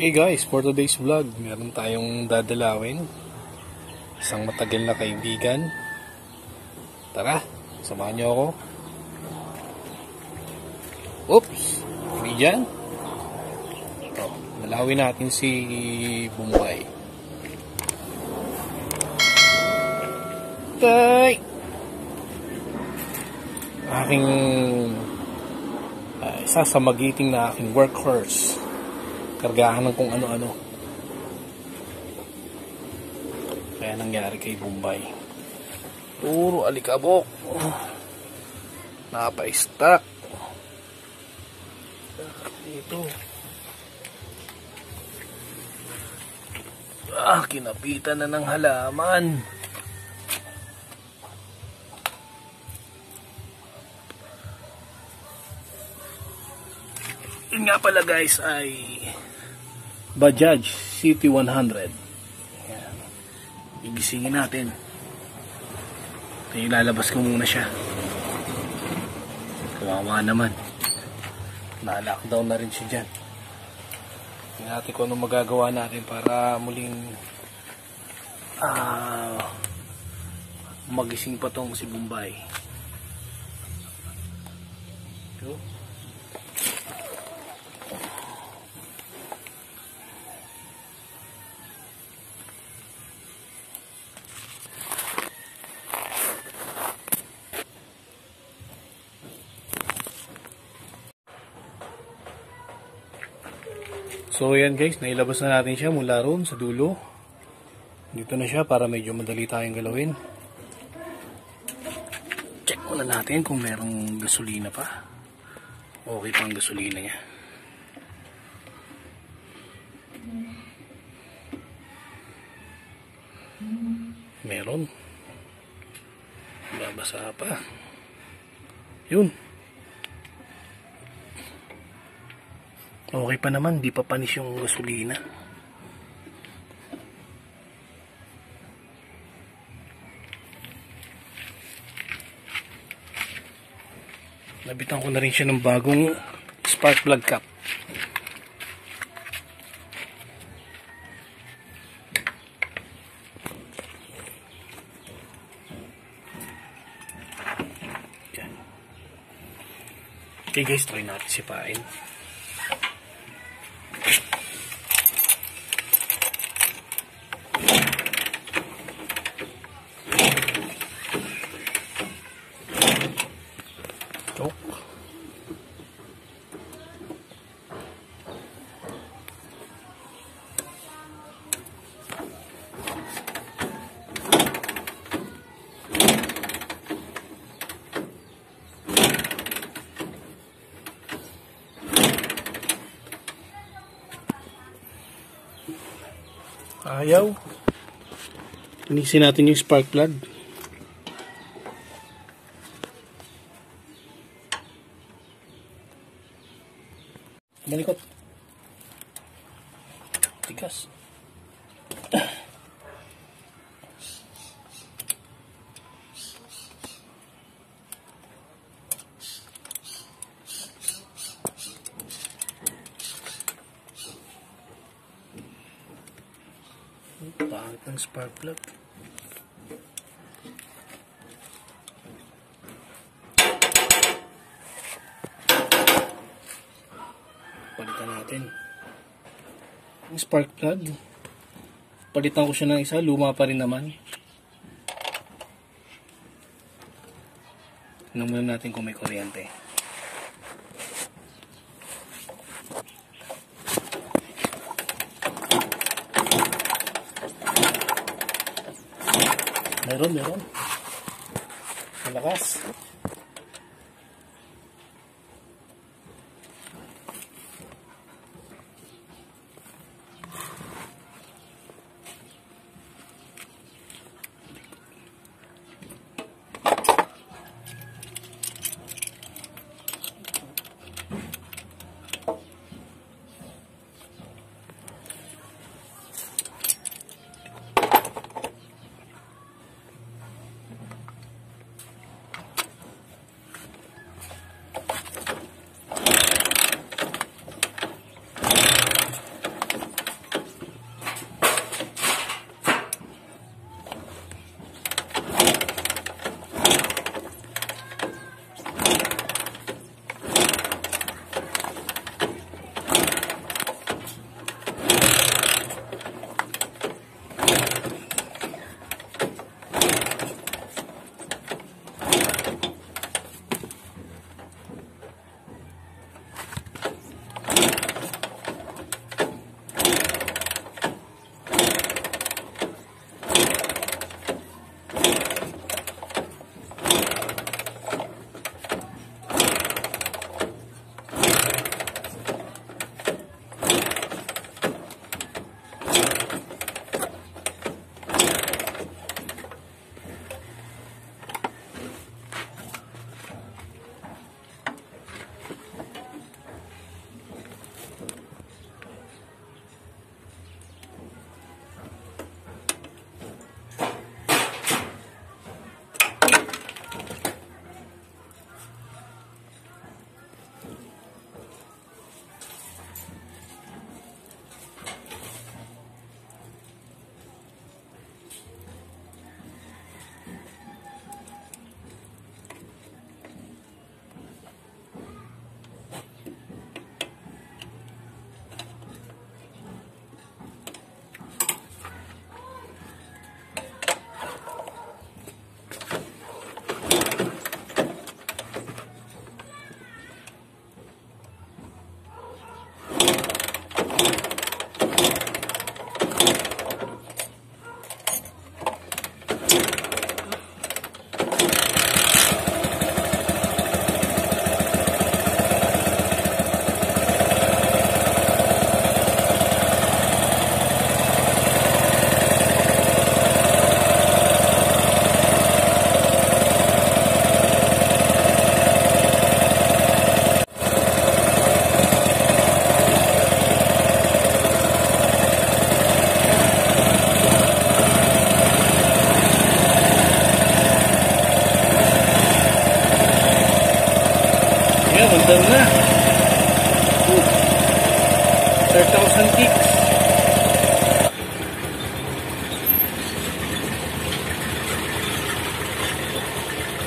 Hey guys, for today's vlog, meron tayong dadalawin. Isang matagal na kaibigan. Tara, samahan niyo ako. Oops! Hindi dyan. Ito, dalawin natin si Bombay. Tay! Aking uh, isa sa magiting na aking workhorse kargahan ng kung ano-ano. Kaya nangyari kay Bombay. Puro alikabok. Napa-stack. Dito. Ah, kinapitan na ng halaman. Yun nga pala guys ay Bajaj City 100. Ayan. Igisingin natin. Kaya ilalabas ko muna siya. Kawawa naman. Na-lockdown na rin siya dyan. Tingnan natin kung anong magagawa natin para muling ah, magising pa tong si Bombay. Ito. So yan guys, nailabas na natin siya mula roon sa dulo. Dito na siya para medyo madali tayong galawin. Check muna natin kung merong gasolina pa. Okay pa ang gasolina niya. Meron. Babasa pa. Yun. Okay pa naman, di pa panis yung gasolina. Nabitan ko na rin siya ng bagong spark plug cap. Okay guys, try natin sipain. Tok. Ayaw. Linisin natin yung spark plug. Spark plug. Palitan natin. Yung spark plug. Palitan ko siya ng isa. Luma pa rin naman. Tingnan muna natin kung may kuryente. Meron, meron. Malakas.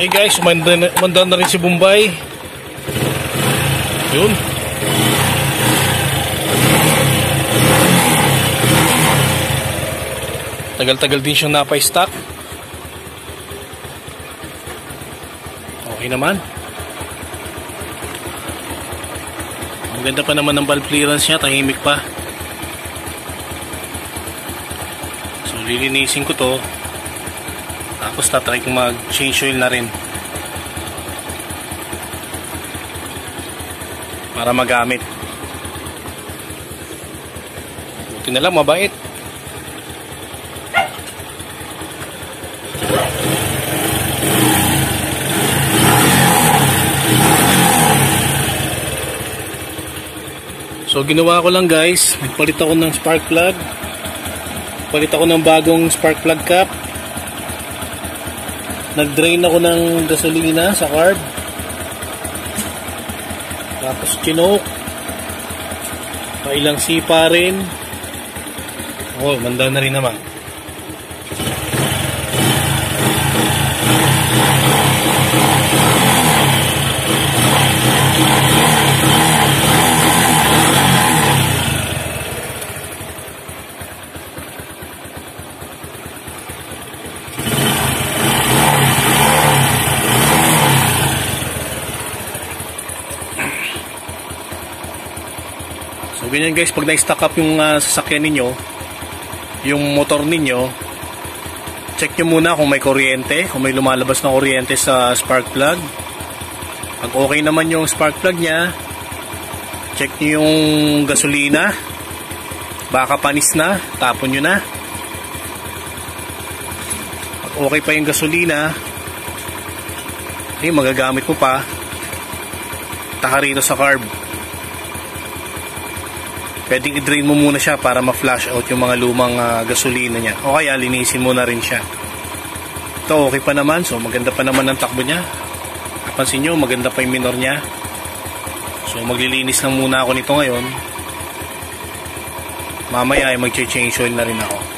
Hey guys, umanda na, rin si Bombay. Yun. Tagal-tagal din siyang napay-stock. Okay naman. Ang ganda pa naman ng valve clearance niya, tahimik pa. So lilinisin ko to. Tapos tatry kong mag-change oil na rin. Para magamit. Buti na lang, mabait. So ginawa ko lang guys, nagpalit ako ng spark plug. Palit ako ng bagong spark plug cap. Nag-drain ako ng gasolina sa carb. Tapos chinoke. Pailang sipa rin. Oh, manda na rin naman. Ganyan guys, pag na-stock up yung ah, sasakyan ninyo, yung motor ninyo, check nyo muna kung may kuryente, kung may lumalabas na kuryente sa spark plug. Pag okay naman yung spark plug nya, check nyo yung gasolina, baka panis na, tapon nyo na. Pag okay pa yung gasolina, eh magagamit mo pa, taka rito sa carb pwedeng i-drain mo muna siya para ma-flush out yung mga lumang ah, gasolina niya. O kaya linisin mo na rin siya. Ito okay pa naman, so maganda pa naman ang takbo niya. Napansin nyo, maganda pa yung minor niya. So maglilinis lang muna ako nito ngayon. Mamaya ay mag-change oil na rin ako.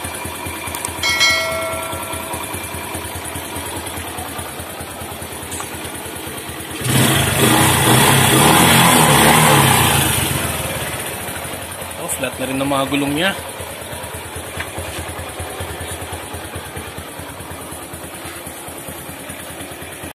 Ang mga gulong niya.